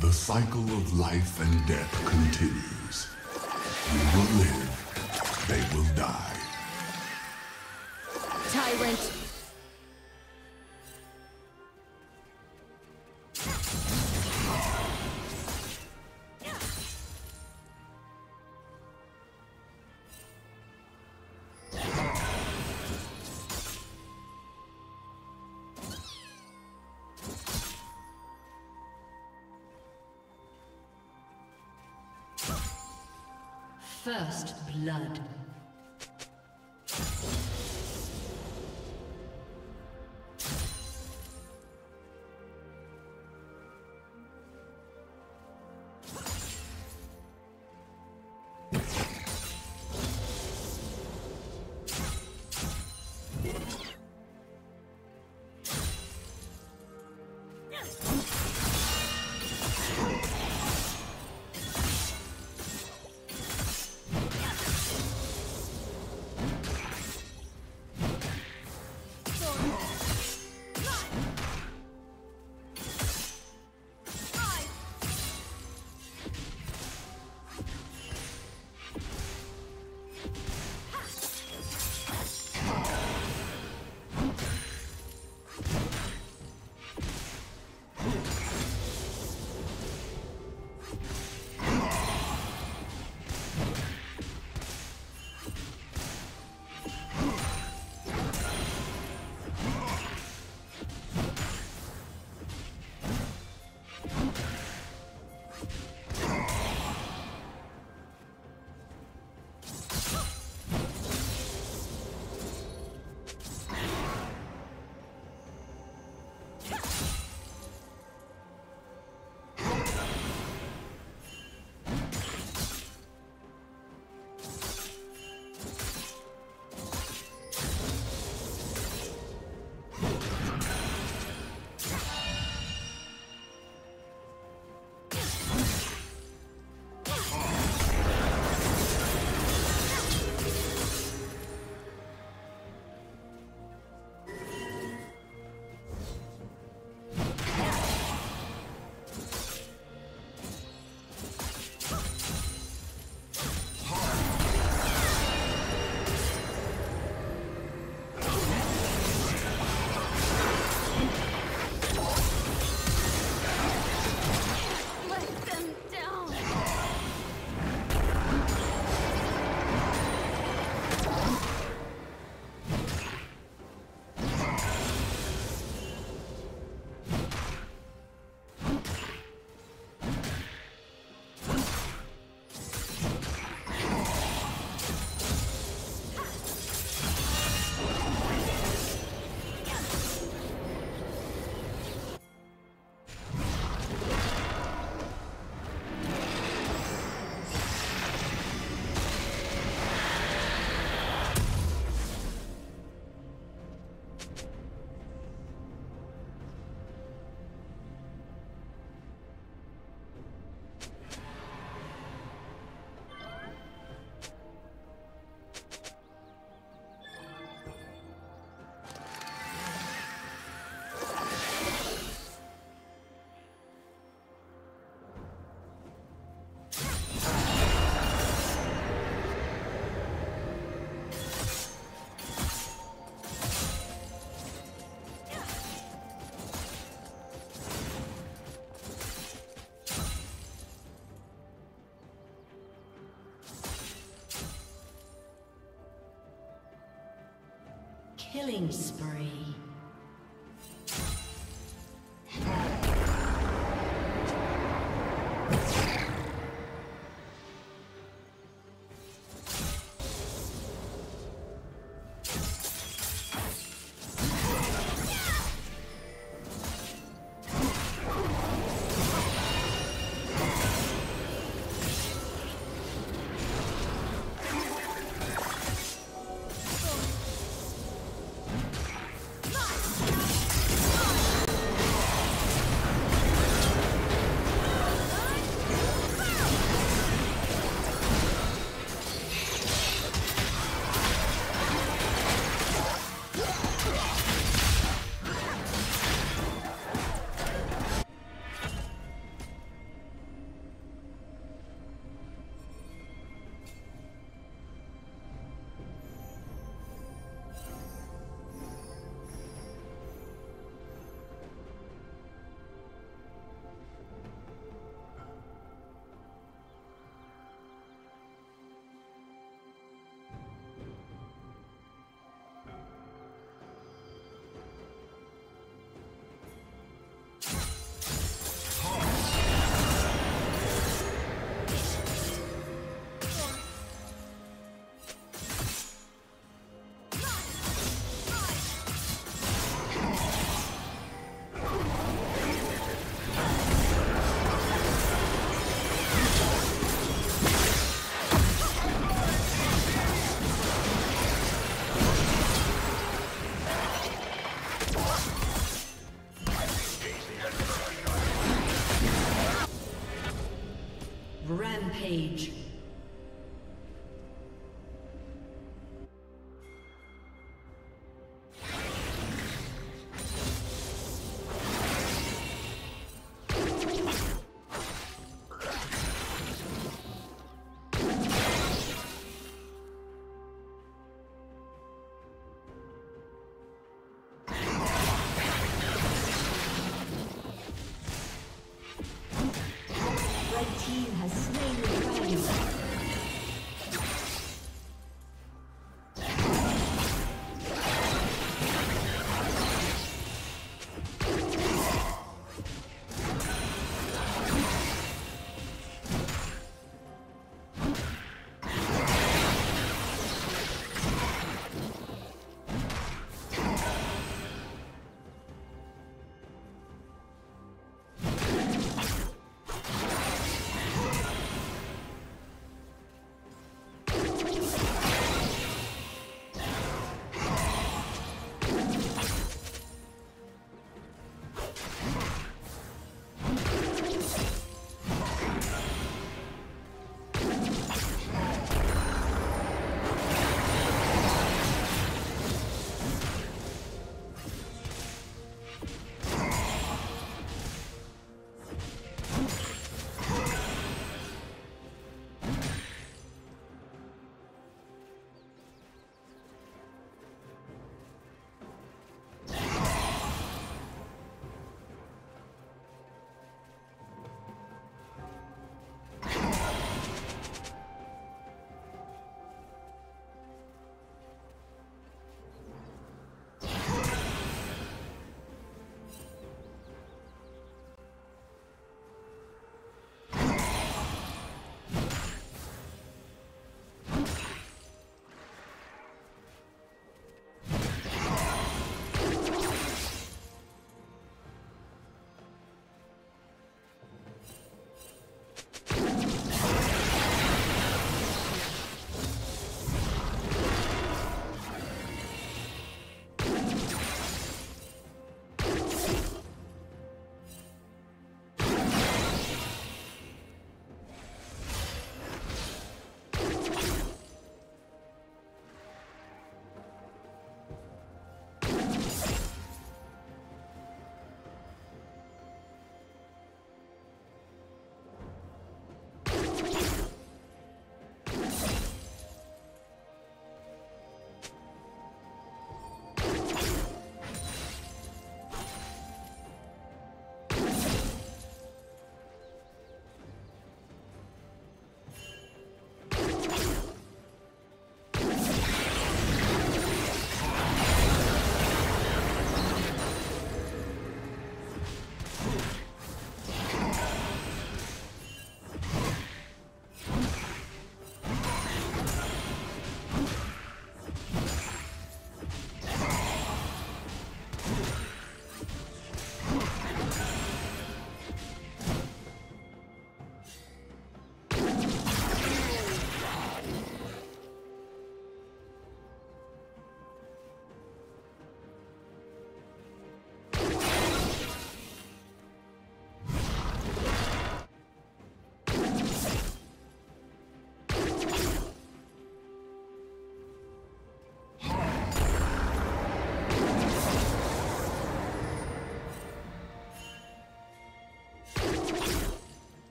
The cycle of life and death continues. We will live, they will die. Tyrant! Blood. Killing spree.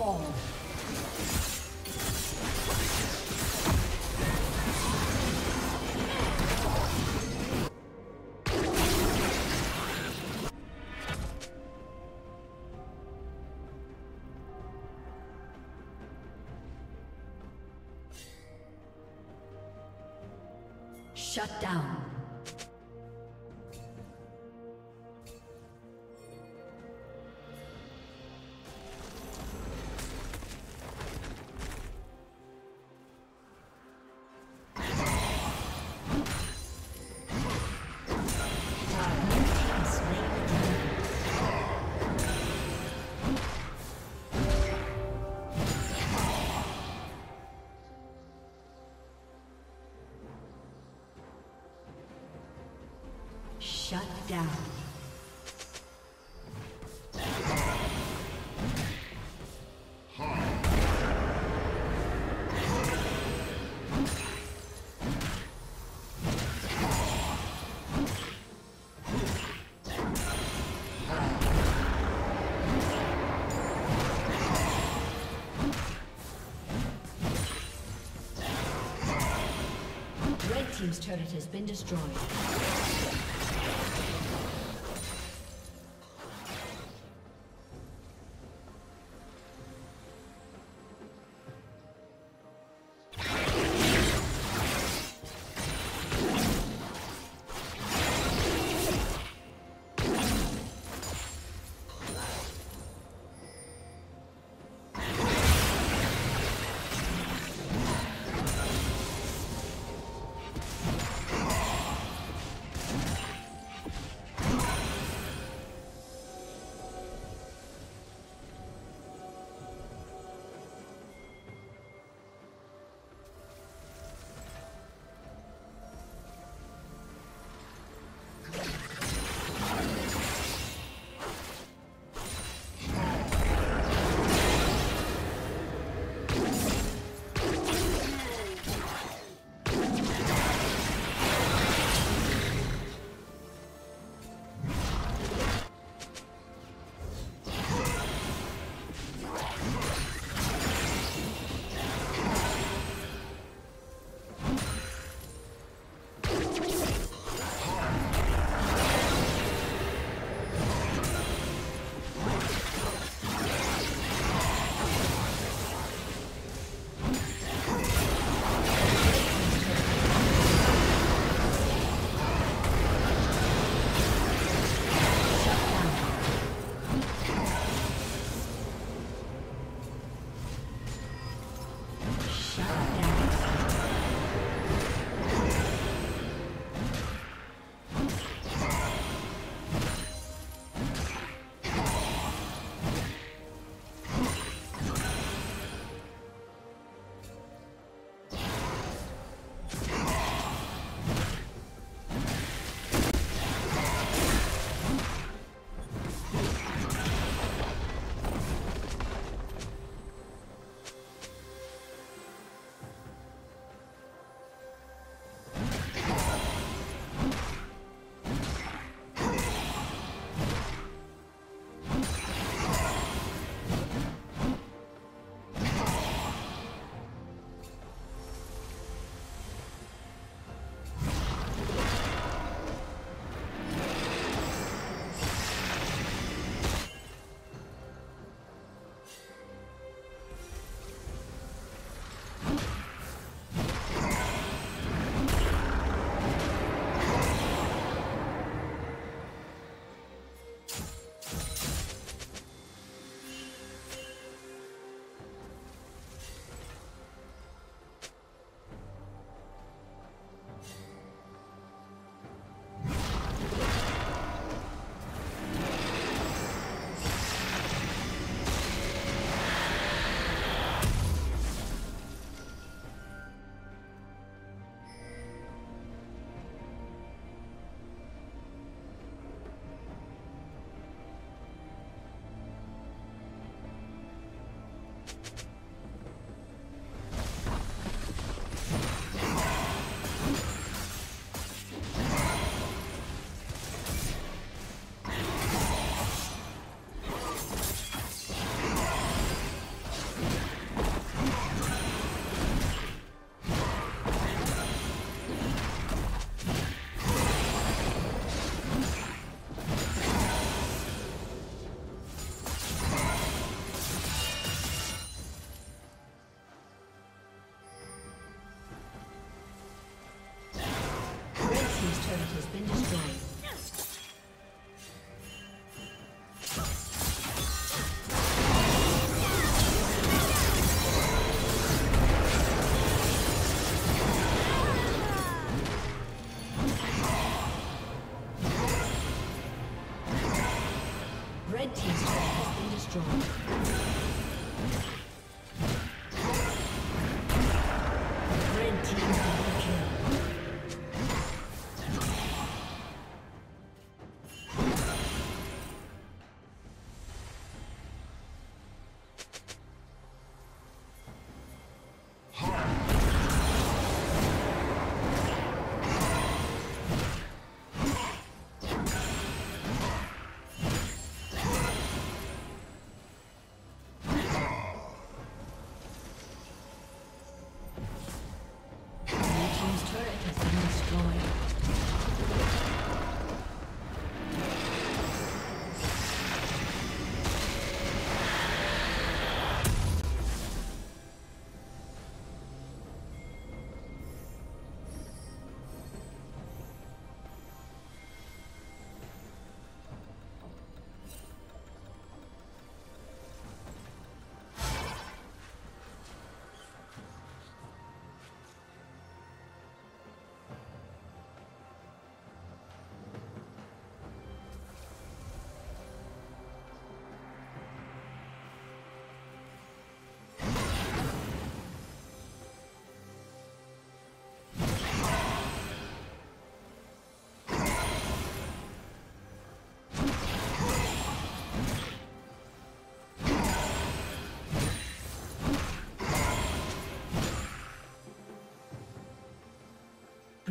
Fall. Shut down. Down. Red Team's turret has been destroyed. has.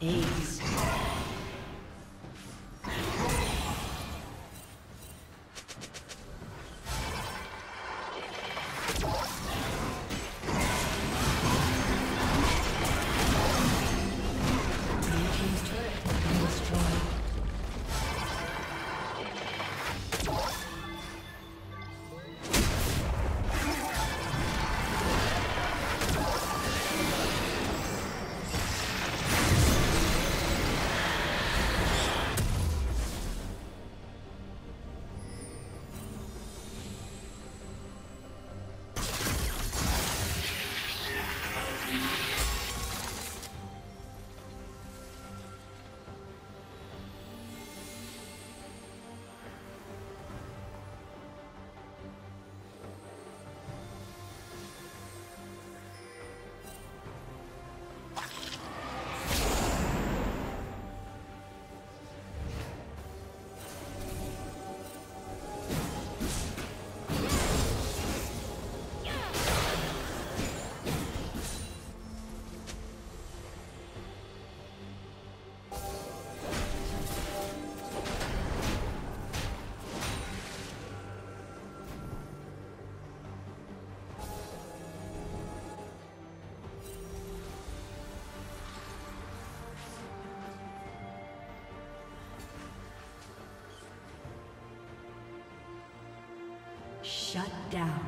Ace. Shut down.